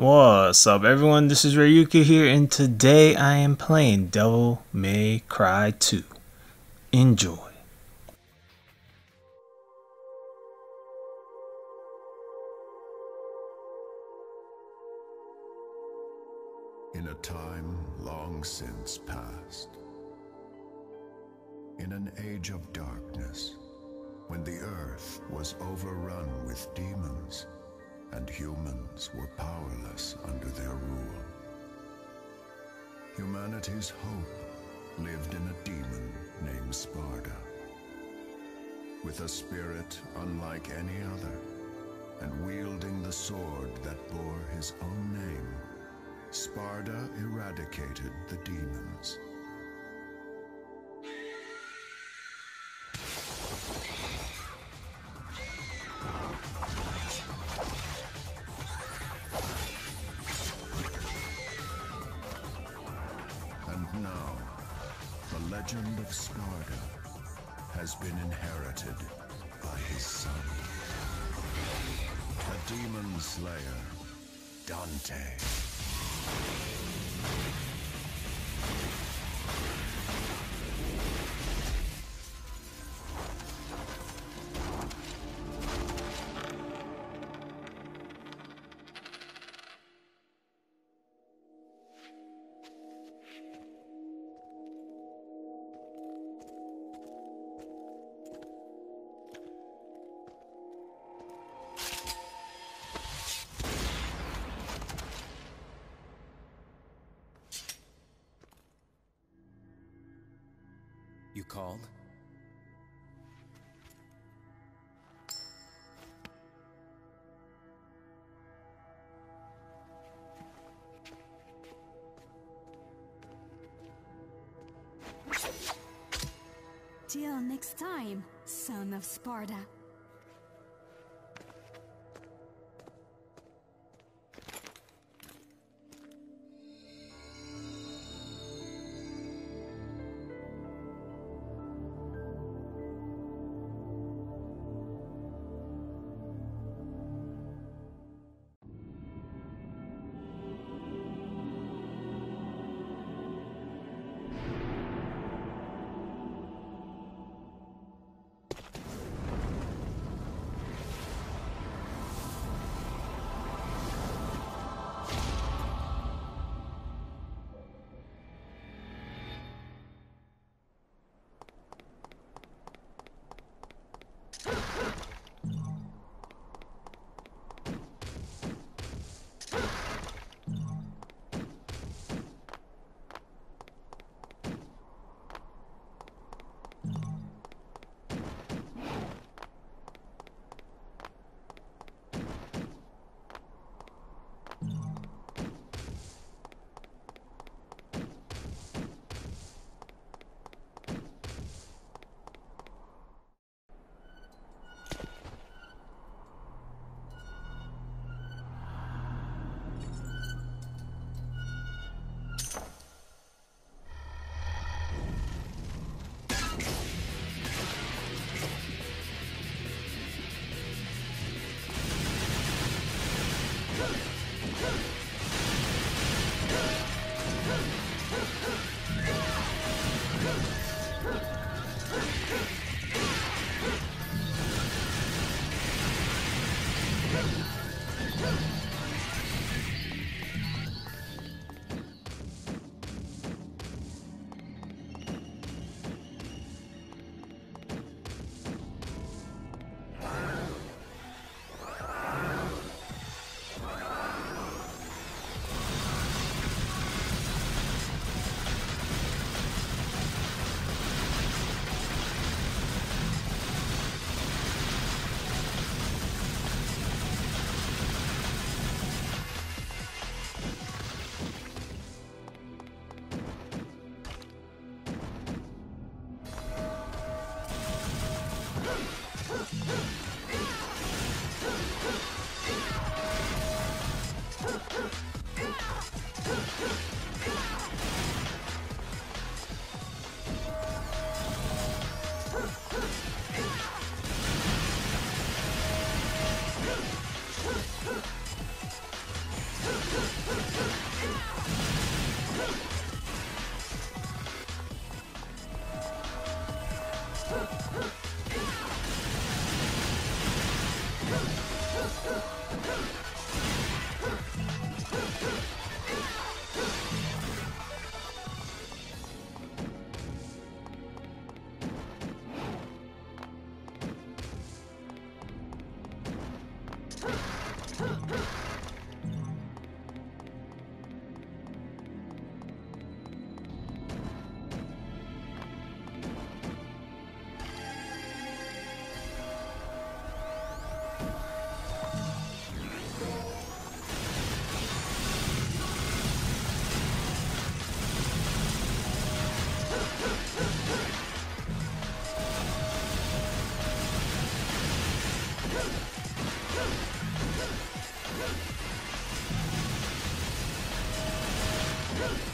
What's up, everyone? This is Rayuka here, and today I am playing Devil May Cry 2. Enjoy. In a time long since past, in an age of darkness, when the earth was overrun with demons and humans were powerless under their rule, humanity's hope lived in a demon named Sparda. With a spirit unlike any other, and wielding the sword that bore his own name, Sparda eradicated the demons. Demon Slayer, Dante. You called? Till next time, son of Sparda. Huh?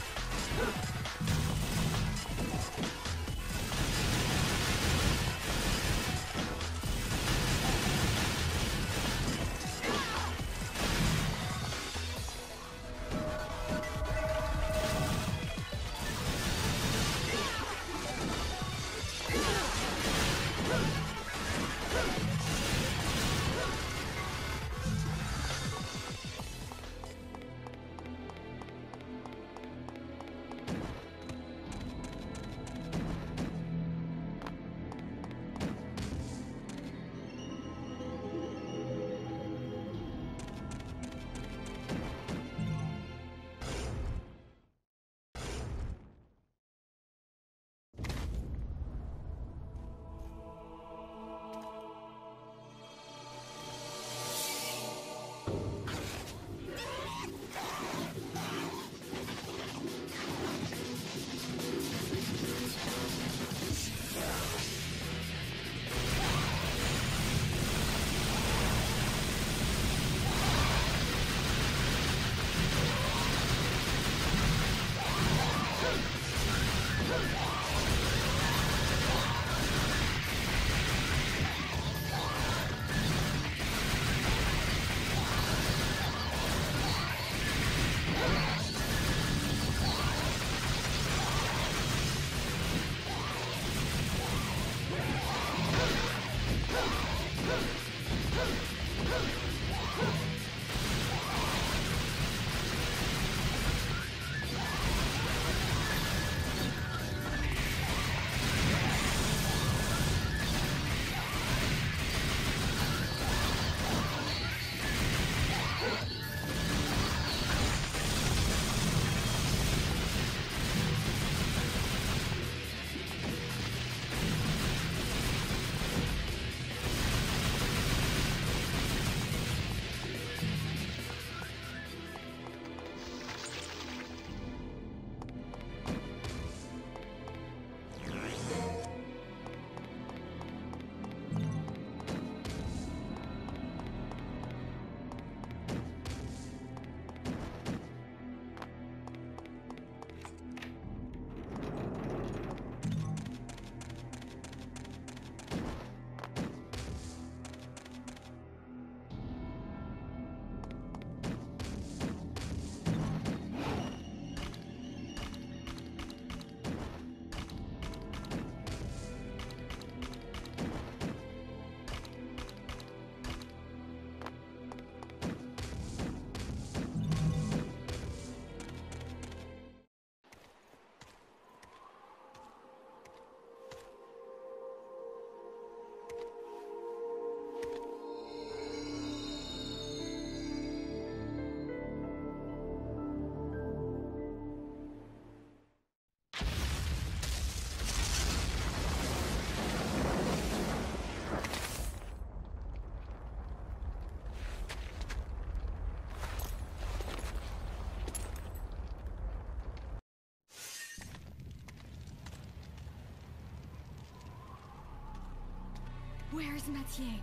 Where's Matier?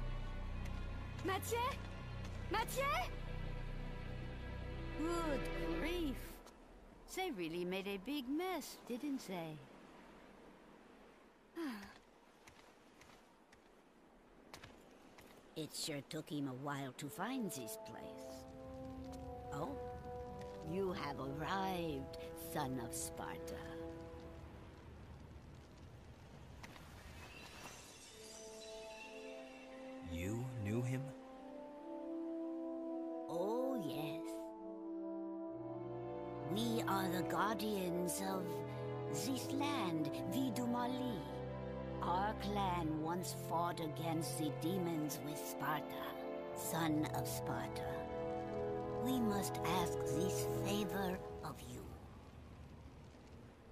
Matier? Matier? Good grief. They really made a big mess, didn't they? it sure took him a while to find this place. Oh, you have arrived, son of Sparda. Yes. We are the guardians of this land, Vie de Marli. Our clan once fought against the demons with Sparda, son of Sparda. We must ask this favor of you.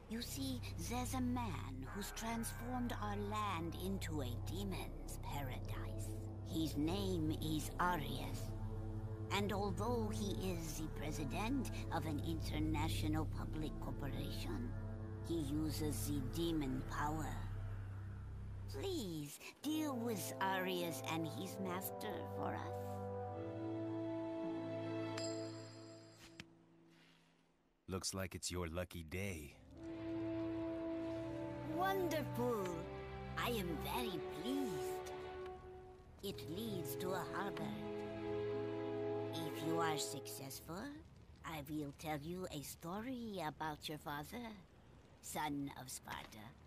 You see, there's a man who's transformed our land into a demon's paradise. His name is Arius. And although he is the president of an international public corporation, he uses the demon power. Please, deal with Arius and his master for us. Looks like it's your lucky day. Wonderful! I am very pleased. It leads to a harbor. You are successful, I will tell you a story about your father, son of Sparda.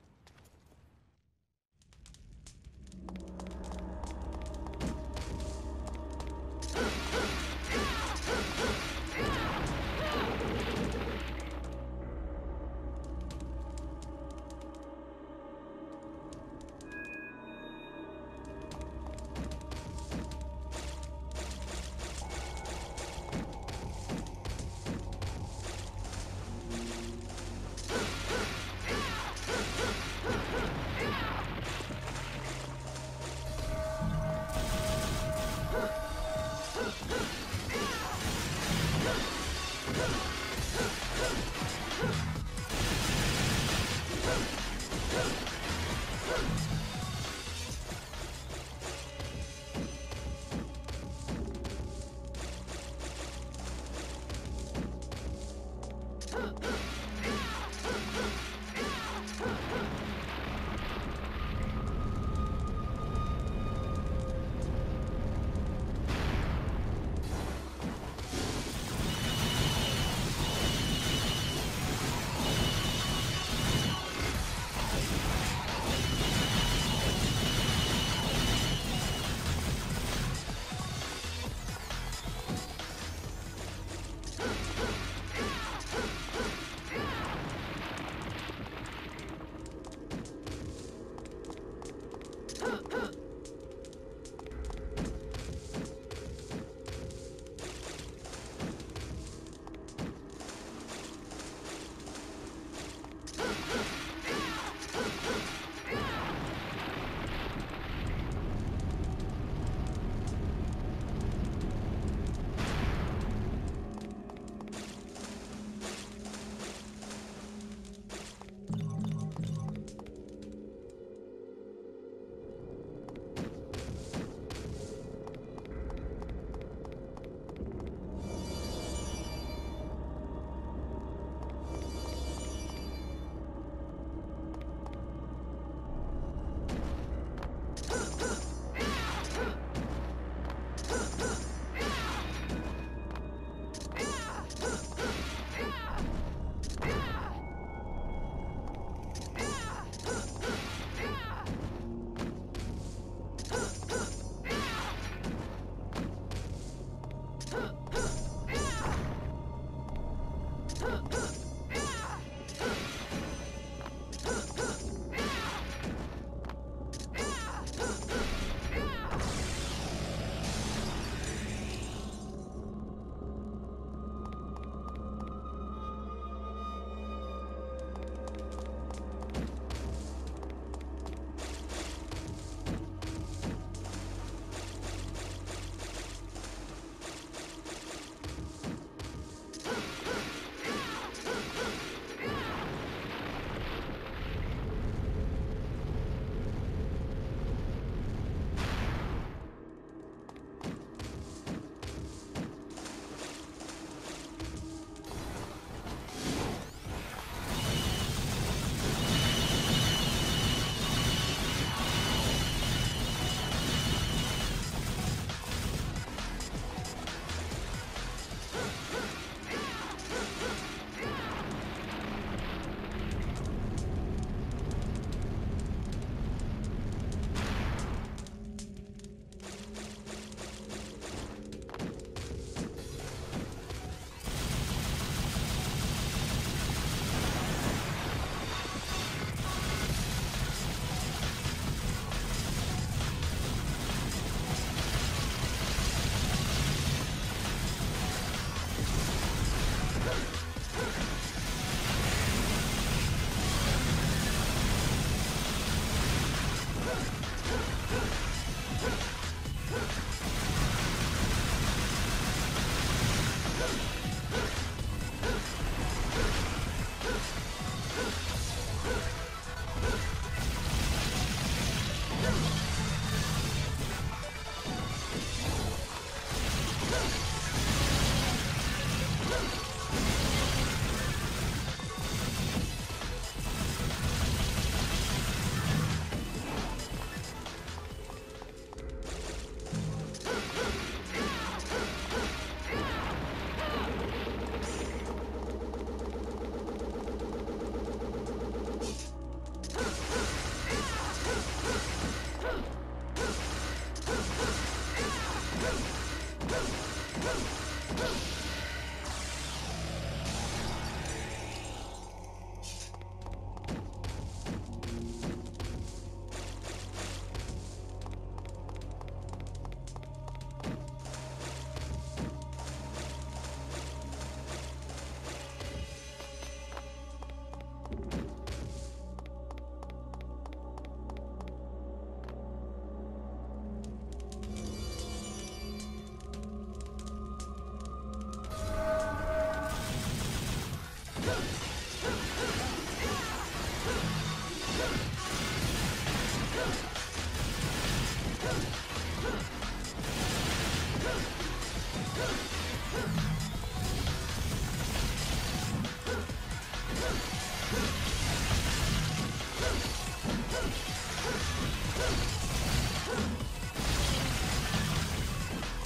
you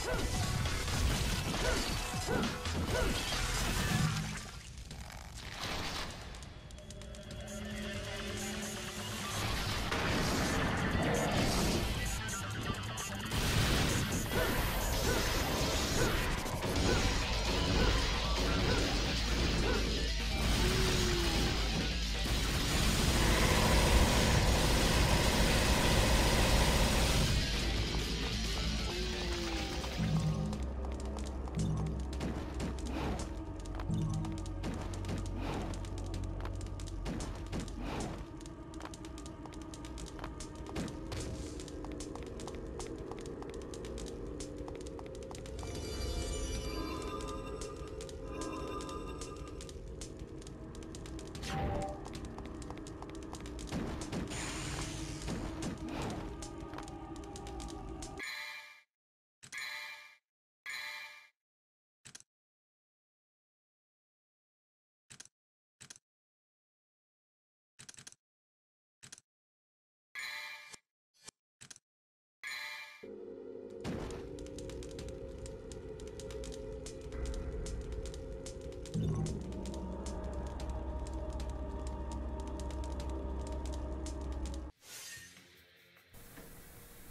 Huh! Huh! Huh!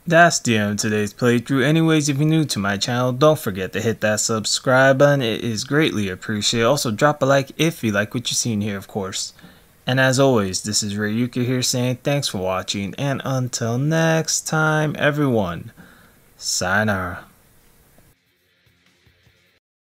That's the end of today's playthrough. Anyways, if you're new to my channel, don't forget to hit that subscribe button. It is greatly appreciated. Also, drop a like if you like what you're seeing here, of course. And as always, this is Rayuka here saying thanks for watching. And until next time, everyone, sayonara.